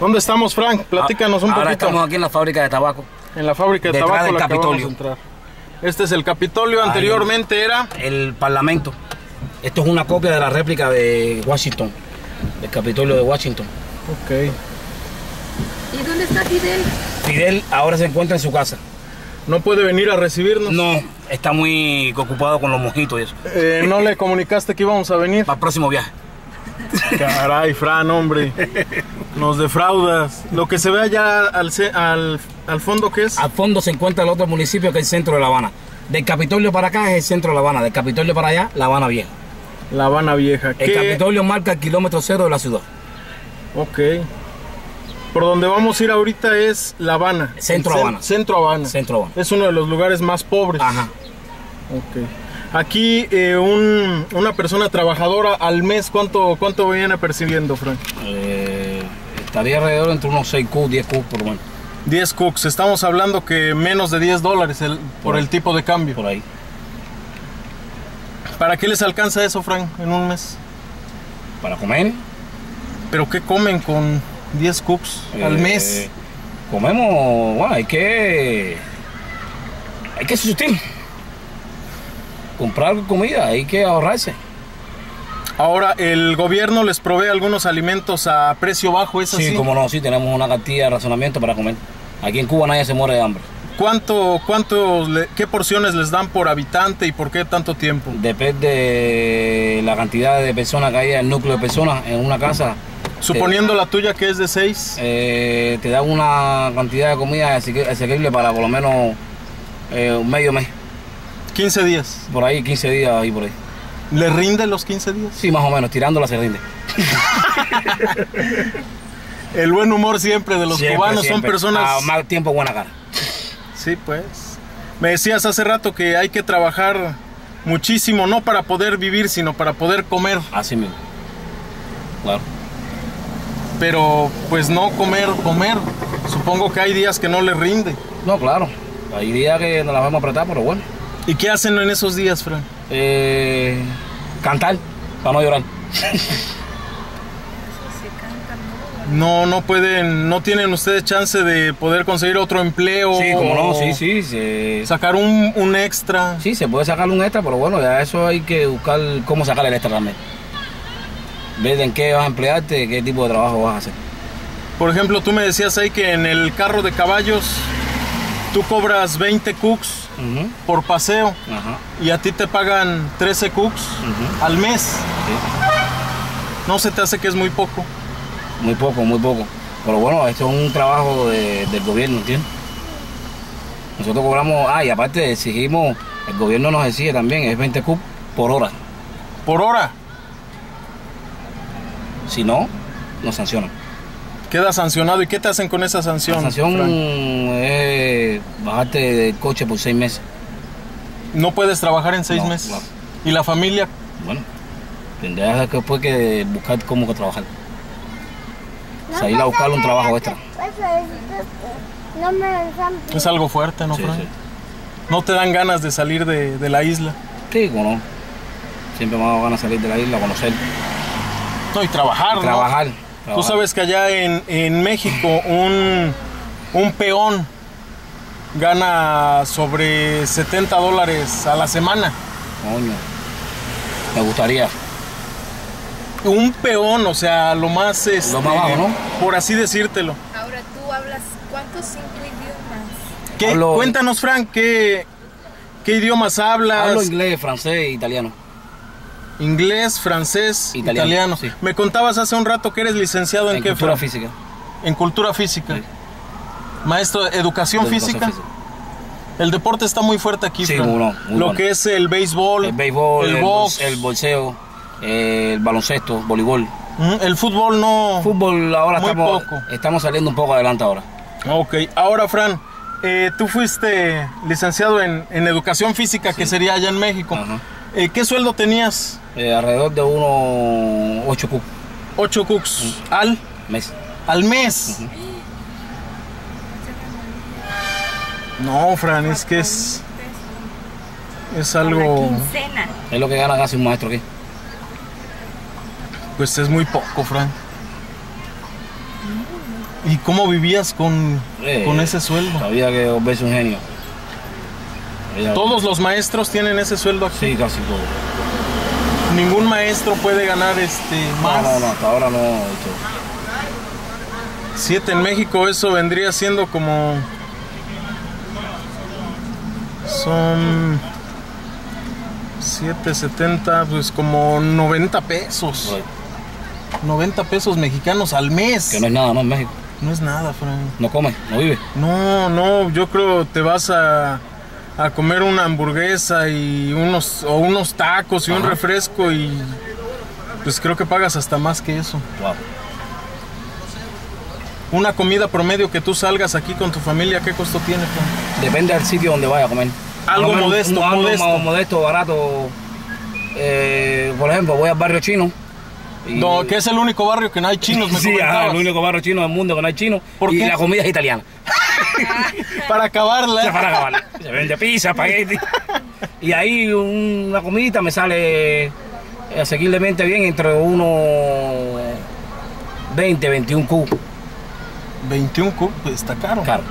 ¿Dónde estamos, Frank? Platícanos un Ahora poquito. estamos aquí en la fábrica de tabaco. En la fábrica de detrás tabaco del la que vamos a Capitolio. entrar. Este es el Capitolio, Ahí. anteriormente era... El parlamento. Esto es una copia de la réplica de Washington, del Capitolio de Washington. Ok. ¿Y dónde está Fidel? Fidel ahora se encuentra en su casa. ¿No puede venir a recibirnos? No, está muy ocupado con los mojitos y eso. Eh, ¿No le comunicaste que íbamos a venir? Para el próximo viaje. Caray, Fran, hombre. Nos defraudas. Lo que se ve allá al, al, al fondo, ¿qué es? Al fondo se encuentra el otro municipio que es el centro de La Habana. Del Capitolio para acá es el centro de La Habana. Del Capitolio para allá, La Habana Vieja. La Habana Vieja. El ¿Qué? Capitolio marca el kilómetro cero de la ciudad. Ok. Por donde vamos a ir ahorita es La Habana. Centro El cen- Habana. Centro Habana. Centro Habana. Es uno de los lugares más pobres. Ajá. Ok. Aquí eh, un- una persona trabajadora al mes, ¿cuánto, cuánto viene percibiendo, Frank? Eh, estaría alrededor entre unos 6 Q, 10 Q por menos. 10 cooks. Estamos hablando que menos de 10 dólares el- por el tipo de cambio. Por ahí. ¿Para qué les alcanza eso, Frank, en un mes? Para comer. ¿Pero qué comen con 10 cooks al eh, mes? Comemos, bueno, hay que. Hay que subsistir. Comprar comida, hay que ahorrarse. Ahora, el gobierno les provee algunos alimentos a precio bajo, ¿es Sí, así? como no, sí, tenemos una cantidad de razonamiento para comer. Aquí en Cuba nadie se muere de hambre. ¿Cuánto, qué porciones les dan por habitante y por qué tanto tiempo? Depende de la cantidad de personas que haya, el núcleo de personas en una casa. Suponiendo la tuya que es de 6, eh, te dan una cantidad de comida asequi- asequible para por lo menos eh, un medio mes. 15 días. Por ahí, 15 días ahí por ahí. ¿Le rinde los 15 días? Sí, más o menos, tirándola se rinde. El buen humor siempre de los Siempre, cubanos siempre. son personas... A mal tiempo, buena cara. Sí, pues. Me decías hace rato que hay que trabajar muchísimo, no para poder vivir, sino para poder comer. Así mismo. Claro. Pero pues no comer, comer. Supongo que hay días que no les rinde. No, claro. Hay días que nos la vamos a apretar, pero bueno. ¿Y qué hacen en esos días, Fran? Eh, cantar, para no llorar. No, no pueden, no tienen ustedes chance de poder conseguir otro empleo. Sí, como no, sí, sí. Sacar un, un extra. Sí, se puede sacar un extra, pero bueno, ya eso hay que buscar cómo sacar el extra también. Ver en qué vas a emplearte, qué tipo de trabajo vas a hacer. Por ejemplo, tú me decías ahí que en el carro de caballos tú cobras 20 cooks Por paseo y a ti te pagan 13 cooks al mes. sí. No se te hace que es muy poco. Muy poco, muy poco. Pero bueno, esto es un trabajo de- del gobierno, ¿entiendes? Nosotros cobramos, ah, y aparte exigimos, el gobierno nos exige también, es 20 cub por hora. Por hora Si no, nos sancionan. queda sancionado. ¿Y qué te hacen con esa sanción? La sanción Fran? es bajarte del coche por seis meses. No puedes trabajar en seis No, meses. ¿Y la familia? Bueno, tendrás que después que buscar cómo que trabajar. Salir a buscar un trabajo extra. No me dan Es algo fuerte, ¿no, Sí, Fran? sí. No te dan ganas de salir de, de la isla. Sí, como no. Siempre me van a salir de la isla, conocer, No, y trabajar, ¿no? trabajar. Tú trabajar. sabes que allá en, en México un, un peón gana sobre 70 dólares a la semana. Coño. Me gustaría. Un peón, o sea, lo más... Este, Lo más bajo, ¿no? Por así decírtelo. Ahora tú hablas cuántos cinco idiomas. ¿Qué- Hablo- Cuéntanos, Frank, ¿qué, ¿qué idiomas hablas? Hablo inglés, francés e italiano. Inglés, francés, italiano. Italiano, sí. Me contabas hace un rato que eres licenciado en, En qué, cultura Fran? física. En cultura física. Sí. Maestro de educación educación física. El deporte está muy fuerte aquí, Sí, muy bueno, muy Lo bueno. que es el béisbol, El béisbol, el el, box, el bolseo, el baloncesto, voleibol. Ujú, el fútbol no. Fútbol ahora Muy estamos, poco. estamos saliendo un poco adelante ahora. Ok, ahora, Fran, eh, tú fuiste licenciado en, en educación física, que sería allá en México. Ajá. Eh, ¿Qué sueldo tenías? Eh, alrededor de unos 8 cubos 8 cooks al, mes. al mes. No, Fran, es que es, es algo. Es lo que gana casi un maestro aquí. pues es muy poco, Fran. ¿Y cómo vivías con, Eh, con ese sueldo? Sabía que volverse un genio. Sabía- Todos los maestros tienen ese sueldo aquí. Sí, casi todo. Ningún maestro puede ganar este No, más. no, no, hasta ahora no. esto- Siete en México, eso vendría siendo como. Son. 770, pues como 90 pesos. Right. 90 pesos mexicanos al mes. Que no es nada más en México. No es nada, Frank. No come, no vive. No, no, yo creo te vas a, a comer una hamburguesa y unos o unos tacos y un refresco y pues creo que pagas hasta más que eso. Wow. Una comida promedio que tú salgas aquí con tu familia, ¿qué costo tiene? Depende del sitio donde vaya a comer. Algo menos, modesto, un- algo modesto. modesto, barato. Eh, por ejemplo, voy al barrio chino. y- No, que es el único barrio que no hay chinos, me sí, ajá, el único barrio chino del mundo que no hay chino. ¿Por y qué? la comida es italiana. Para acabarla. Se para acabar. Se vende pizza, espagueti. y ahí un- una comidita me sale asequiblemente bien entre unos 20, 21 Q. 21 cu- pues está caro. Claro.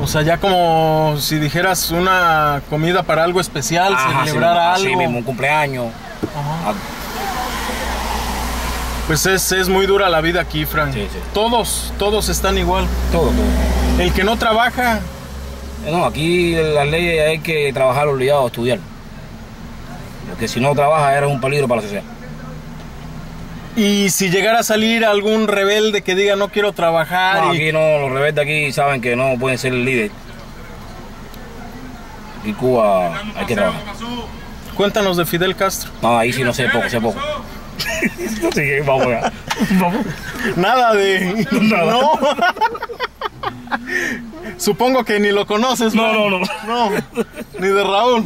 O sea, ya como si dijeras una comida para algo especial, Ajá, celebrar sí, algo. mismo, un cumpleaños. Ajá. Ah, Pues es, es muy dura la vida aquí, Frank. Sí, sí. Todos, todos están igual. Todo, todo. El que no trabaja, No, aquí las leyes hay que trabajar obligado a estudiar. Porque si no trabajas eres un peligro para la sociedad. Y si llegara a salir algún rebelde que diga no quiero trabajar, No, y- aquí no, los rebeldes aquí saben que no pueden ser el líder. Aquí Cuba hay que trabajar. cuéntanos de Fidel Castro. No, ahí sí no sé poco, sé poco. sí, vamos allá. Vamos. Nada de... No. Supongo que ni lo conoces. No, no, no. No, ni de Raúl.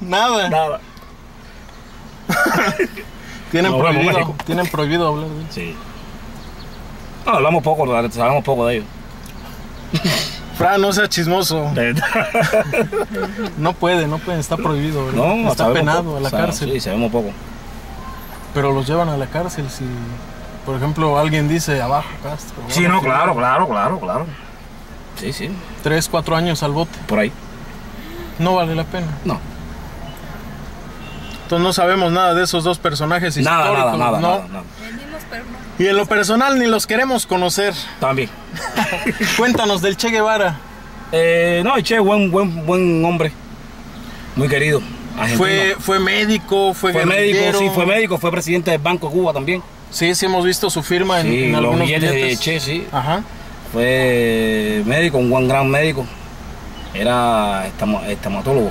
Nada. Nada. Tienen Nos vemos, prohibido, México. tienen prohibido hablar de él. Sí. No, hablamos poco, sabemos poco de ellos. Fran, no sea chismoso. No puede, no puede, está prohibido. ¿verdad? No, está penado poco. a la cárcel. Sí, sabemos poco. Pero los llevan a la cárcel si, por ejemplo, alguien dice abajo Castro. Sí, no, Fidel". claro, claro, claro, claro. Sí, sí, Tres, cuatro años al bote. por ahí. No vale la pena. No, Entonces no sabemos nada de esos dos personajes nada, históricos. nada, nada, ¿no? nada, nada. Y en lo personal ni los queremos conocer. También. Cuéntanos del Che Guevara. Eh, no, Che, buen, buen, buen hombre. Muy querido. Fue, fue médico, fue, Fue médico, sí, fue médico, fue presidente del Banco de Cuba también. Sí, sí hemos visto su firma en, Sí, en los algunos billetes de. Che, sí. Ajá. Fue médico, un buen gran médico. Era estama- estomatólogo,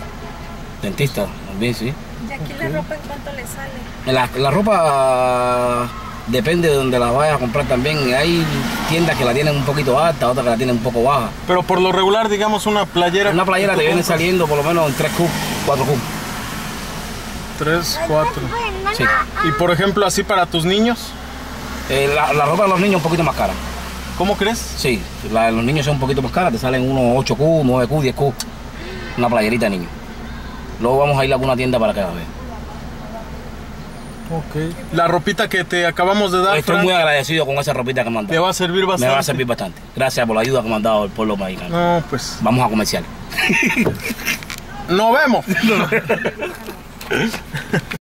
dentista también, sí. ¿Y aquí la ropa en cuánto le sale? La, la ropa depende de donde la vayas a comprar también. Hay tiendas que la tienen un poquito alta, otras que la tienen un poco baja. Pero por lo regular, digamos, una playera. Una playera te viene compras, saliendo por lo menos en 3 cub, 4 cub. Tres, cuatro. Sí. Y por ejemplo, así para tus niños, Eh, la, la ropa de los niños es un poquito más cara. ¿cómo crees? Sí, la de los niños son un poquito más caras, te salen unos 8 Q, 9 Q, 10 Q. Una playerita de niño. Luego vamos a ir a alguna tienda para que la vean. Ok. La ropita que te acabamos de dar, Estoy muy agradecido con esa ropita que me han te dado. va a servir Me bastante. va a servir bastante. Gracias por la ayuda que me han dado el pueblo mexicano. No, pues. Vamos a comercial. Nos vemos.